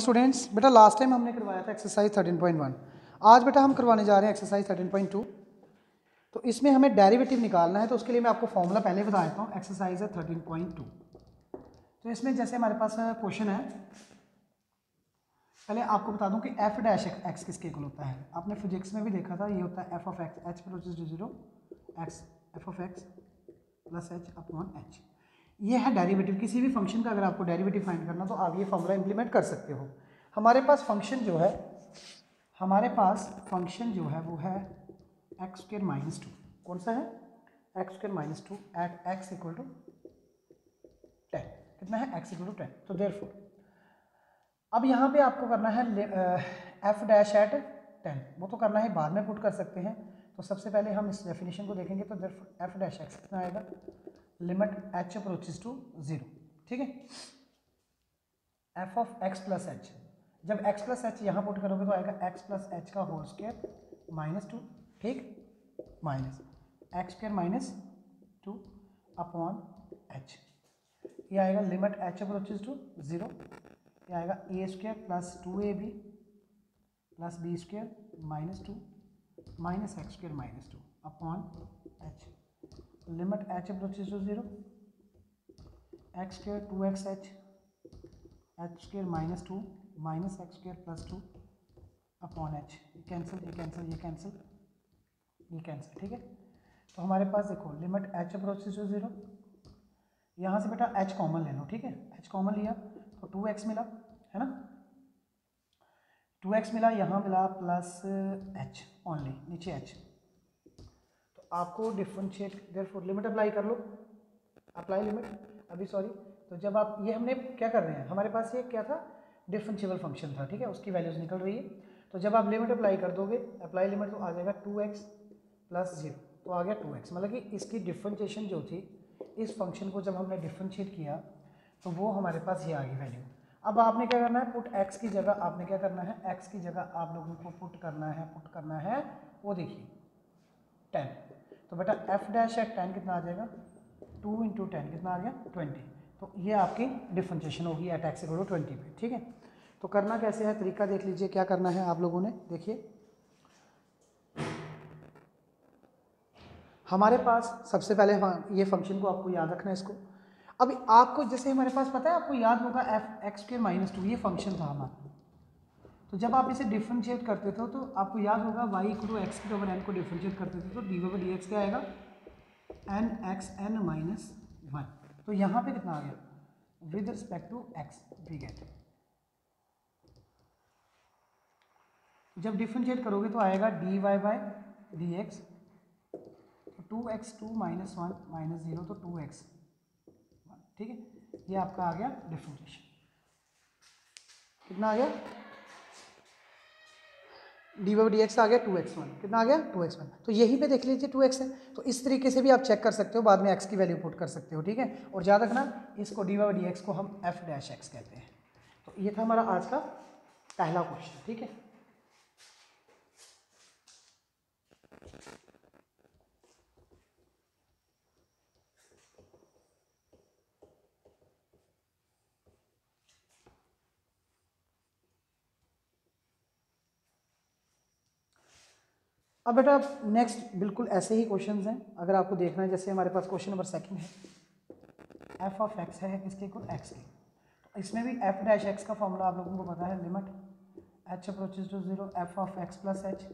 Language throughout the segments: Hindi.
स्टूडेंट्स बेटा लास्ट टाइम हमने करवाया था एक्सरसाइज 13.1 आज बेटा हम करवाने जा रहे हैं एक्सरसाइज 13.2 तो इसमें हमें डेरिवेटिव निकालना है तो उसके लिए मैं आपको फॉर्मूला पहले बता देता हूँ एक्सरसाइज है 13.2 तो इसमें जैसे हमारे पास क्वेश्चन है, पहले आपको बता दूँ कि एफ़ डैश एक्स किसके इक्वल होता है? आपने फिजिक्स में भी देखा था, ये होता है f of x h to zero x f of x plus h upon h ये है डेरिवेटिव किसी भी फ़ंक्शन का अगर आपको डेरिवेटिव फाइंड करना तो आप ये फॉर्मूला इंप्लीमेंट कर सकते हो। हमारे पास फ़ंक्शन जो है, हमारे पास फ़ंक्शन जो है, वो है एक्स स्क्र माइनस टू कौन सा है? X square minus two at x equal to ten कितना है? एक्स इक्वल टू टेन तो देर अब यहाँ पे आपको करना है एफ़ डैश एट टेन वो तो करना है, बाद में पुट कर सकते हैं। तो सबसे पहले हम इस डेफिनेशन को देखेंगे तो देर एफ़ डैश एक्स कितना आएगा? Limit h approaches to zero ठीक है? F of x plus h जब एक्स प्लस एच यहाँ पुट करोगे तो आएगा एक्स प्लस एच का होल स्क्वायर माइनस टू ठीक? Minus x square minus two upon h ये आएगा limit h approaches to zero ये आएगा a square plus two a b plus b square minus two minus x square minus two upon h limit h approaches to zero x square two x h h square minus two minus x square plus two upon h ये कैंसिल ये कैंसिल ये कैंसिल ये कैंसिल ठीक है? तो हमारे पास देखो limit h approaches to zero यहाँ से बेटा एच कॉमन ले लो, ठीक है? एच कॉमन लिया तो टू एक्स मिला, है ना? टू एक्स मिला, यहाँ मिला प्लस एच ओनली नीचे एच आपको differentiate therefore limit apply कर लो। अप्लाई लिमिट अभी सॉरी तो जब आप, ये हमने क्या कर रहे हैं? हमारे पास ये क्या था? डिफरेंशियबल फ़ंक्शन था, ठीक है? उसकी वैल्यूज़ निकल रही है। तो जब आप लिमिट अप्लाई कर दोगे अप्लाई लिमिट तो आ जाएगा टू एक्स प्लस ज़ीरो तो आ गया टू एक्स मतलब कि इसकी डिफ्रेंशिएशन जो थी, इस फ़ंक्शन को जब हमने डिफ्रेंशिएट किया तो वो हमारे पास ये आ गई वैल्यू अब आपने क्या करना है? पुट एक्स की जगह आपने क्या करना है? एक्स की जगह आप लोगों को पुट करना है पुट करना है, वो देखिए। टेन तो बेटा एफ़ डैश एट टेन कितना आ जाएगा? टू इंटू टेन कितना आ गया? ट्वेंटी तो ये आपकी डिफ्रेंशिएशन होगी at x equal to twenty पे, ठीक है? तो करना कैसे है? तरीका देख लीजिए, क्या करना है आप लोगों ने? देखिए। हमारे पास सबसे पहले ये फ़ंक्शन को आपको याद रखना है इसको। अब आपको, जैसे हमारे पास पता है, आपको याद होगा एफ़ एक्स के माइनस टू ये फ़ंक्शन था हमारा। तो जब आप इसे डिफ्रेंशिएट करते थे तो आपको याद होगा वाई इक्वल एक्स की ओवर एन को डिफ्रेंशिएट करते थे तो डी ओवर डी एक्स क्या आएगा? N x n minus one तो यहाँ पे कितना आ गया? With respect to x we get जब डिफ्रेंशिएट करोगे तो आएगा d y by d x तो two x two minus one minus zero तो टू एक्स ठीक है? ये आपका आ गया डिफ्रेंशिएशन कितना आ गया? डी वाई डी एक्स आ गया, टू एक्स वन। कितना आ गया? Two x one. तो यही पे देख लीजिए टू एक्स है। तो इस तरीके से भी आप चेक कर सकते हो, बाद में एक्स की वैल्यू पुट कर सकते हो, ठीक है? और याद रखना, इसको डी वाई डी एक्स को हम एफ़ डैश एक्स कहते हैं। तो ये था हमारा आज का पहला क्वेश्चन ठीक है? अब बेटा नेक्स्ट बिल्कुल ऐसे ही क्वेश्चन हैं। अगर आपको देखना है, जैसे हमारे पास क्वेश्चन नंबर सेकंड है एफ़ ऑफ़ एक्स है किसके इक्वल एक्स के। तो इसमें भी एफ़ डैश एक्स का फॉर्मूला आप लोगों को पता है limit h approaches to zero f of x plus h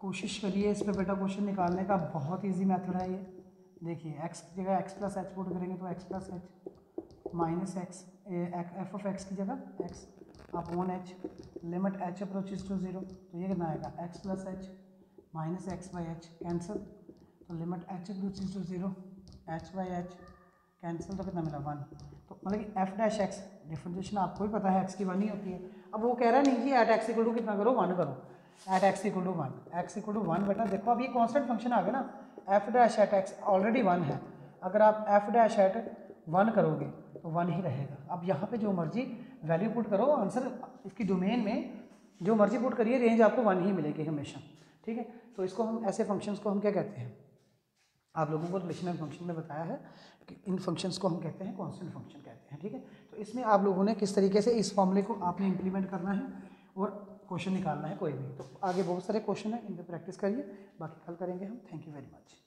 कोशिश करिए इस पर बेटा क्वेश्चन निकालने का, बहुत ईजी मेथड है ये। देखिए एक्स की जगह एक्स प्लस एच पुट करेंगे तो x plus h minus x f of x की जगह x upon h limit h approaches to zero तो ये कितना आएगा? X plus h minus x by h cancel तो limit h approaches to zero h by h cancel तो कितना मिला? वन तो मतलब कि एफ़ डैश एक्स डिफ्रेंशिएशन आपको भी पता है एक्स की वन ही होती है। अब वो कह रहा है नहीं कि एट एक्स इक्वल टू कितना करो? वन करो। At x equal to one x equal to one बेटा देखो, अब ये कॉन्स्टेंट फ़ंक्शन आ गया ना। F dash at x already one है। अगर आप एफ़ डैश एट वन करोगे तो वन ही रहेगा। अब यहाँ पे जो मर्ज़ी वैल्यू पुट करो आंसर इसकी डोमेन में जो मर्ज़ी पुट करिए रेंज आपको वन ही मिलेगी हमेशा, ठीक है? तो इसको हम, ऐसे फ़ंक्शंस को हम क्या कहते हैं? आप लोगों को रिलेशनल फ़ंक्शन में बताया है कि इन फ़ंक्शंस को हम कहते हैं कॉन्स्टेंट फ़ंक्शन कहते हैं, ठीक है? तो तो इसमें आप लोगों ने किस तरीके से इस फॉर्मूले को आपने इम्प्लीमेंट करना है और क्वेश्चन निकालना है, कोई भी। तो आगे बहुत सारे क्वेश्चन हैं इन पर प्रैक्टिस करिए, बाकी कल करेंगे हम। Thank you very much